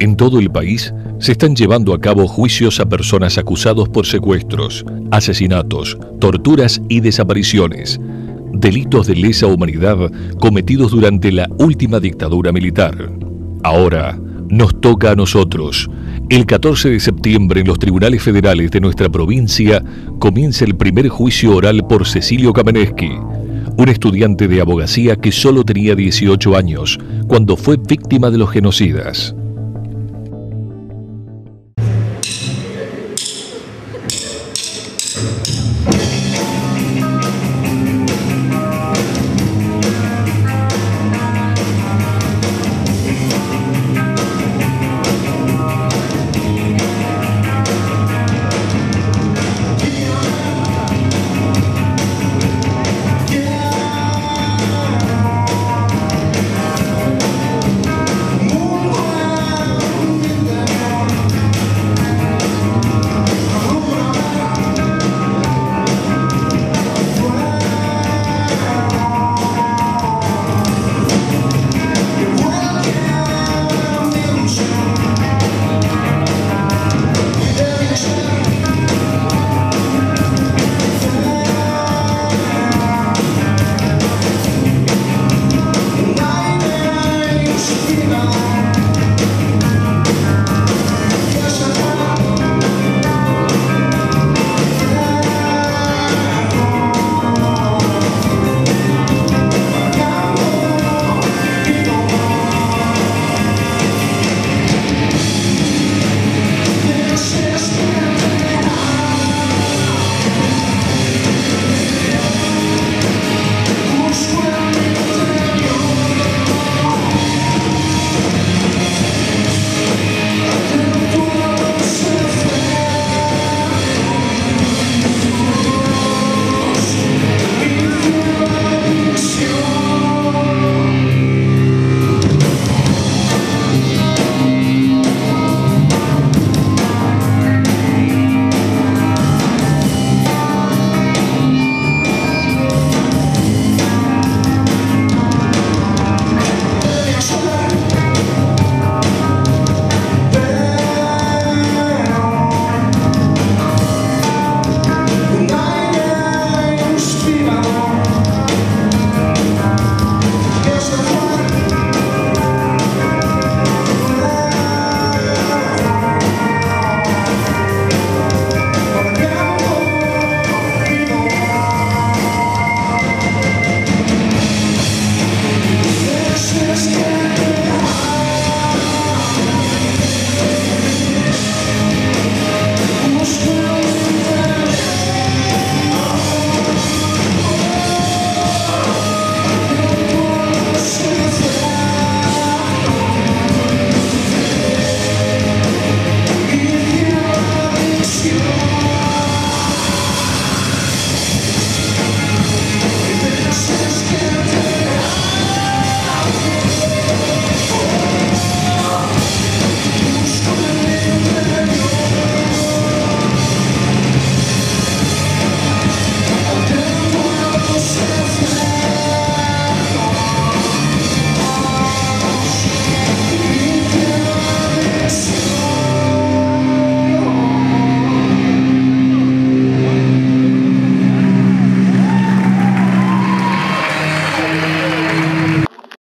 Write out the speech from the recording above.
En todo el país se están llevando a cabo juicios a personas acusados por secuestros, asesinatos, torturas y desapariciones, delitos de lesa humanidad cometidos durante la última dictadura militar. Ahora nos toca a nosotros. El 14 de septiembre en los tribunales federales de nuestra provincia comienza el primer juicio oral por Cecilio Kamenetsky, un estudiante de abogacía que solo tenía 18 años cuando fue víctima de los genocidas.